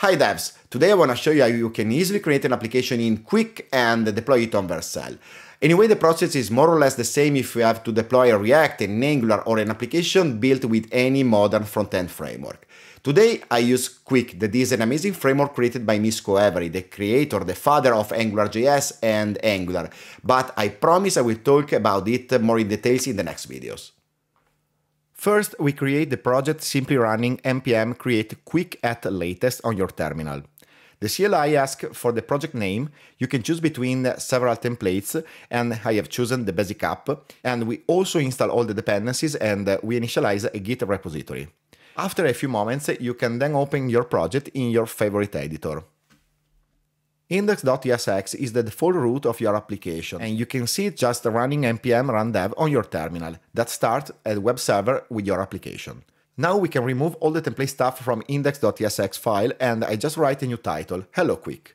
Hi devs! Today I want to show you how you can easily create an application in Qwik and deploy it on Vercel. Anyway, the process is more or less the same if you have to deploy a React, an Angular or an application built with any modern front-end framework. Today I use Quick that is an amazing framework created by Misko Hevery, the creator, the father of AngularJS and Angular, but I promise I will talk about it more in details in the next videos. First, we create the project simply running npm create qwik at latest on your terminal. The CLI asks for the project name, you can choose between several templates, and I have chosen the basic app, and we also install all the dependencies and we initialize a Git repository. After a few moments, you can then open your project in your favorite editor. Index.tsx is the default root of your application, and you can see it just running npm run dev on your terminal that starts a web server with your application. Now we can remove all the template stuff from index.tsx file and I just write a new title, Hello Qwik.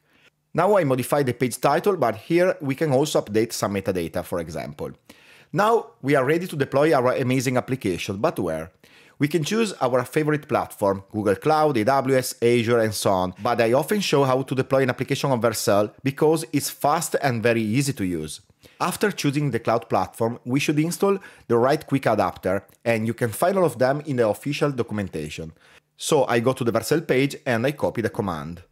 Now I modify the page title, but here we can also update some metadata, for example. Now we are ready to deploy our amazing application, but where? We can choose our favorite platform, Google Cloud, AWS, Azure, and so on, but I often show how to deploy an application on Vercel because it's fast and very easy to use. After choosing the cloud platform, we should install the right Qwik adapter, and you can find all of them in the official documentation. So I go to the Vercel page and I copy the command.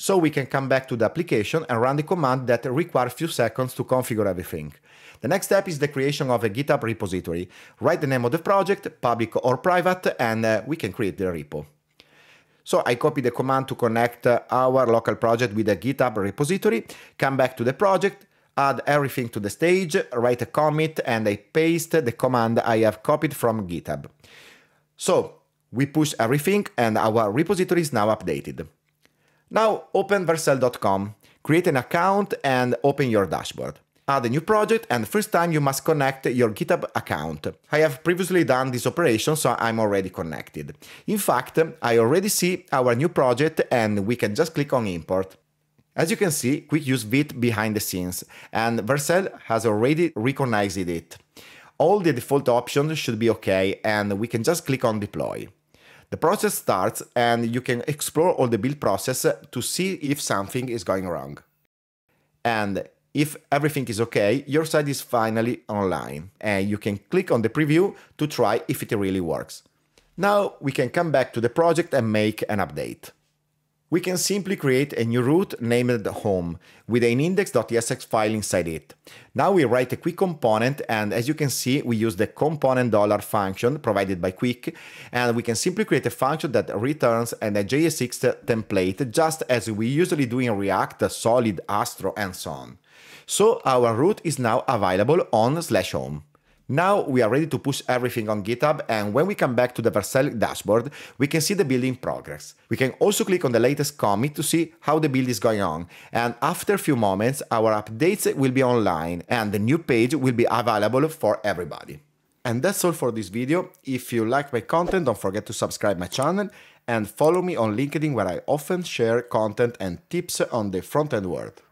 So we can come back to the application and run the command that requires few seconds to configure everything. The next step is the creation of a GitHub repository. Write the name of the project, public or private, and uh, we can create the repo. So I copy the command to connect uh, our local project with a GitHub repository, come back to the project, add everything to the stage, write a commit, and I paste the command I have copied from GitHub. So we push everything and our repository is now updated. Now open vercel.com, create an account and open your dashboard add a new project and first time you must connect your GitHub account. I have previously done this operation so I'm already connected. In fact, I already see our new project and we can just click on import. As you can see, Qwik use Vite behind the scenes and Vercel has already recognized it. All the default options should be okay and we can just click on deploy. The process starts and you can explore all the build process to see if something is going wrong. And if everything is okay, your site is finally online and you can click on the preview to try if it really works. Now we can come back to the project and make an update. We can simply create a new route named home with an index.tsx file inside it. Now we write a Qwik component and as you can see we use the component dollar function provided by Qwik and we can simply create a function that returns an JSX template just as we usually do in React, Solid, Astro and so on. So our route is now available on slash home. Now we are ready to push everything on GitHub and when we come back to the Vercel dashboard, we can see the build in progress. We can also click on the latest commit to see how the build is going on and after a few moments our updates will be online and the new page will be available for everybody. And that's all for this video. If you like my content, don't forget to subscribe my channel and follow me on LinkedIn where I often share content and tips on the front-end world.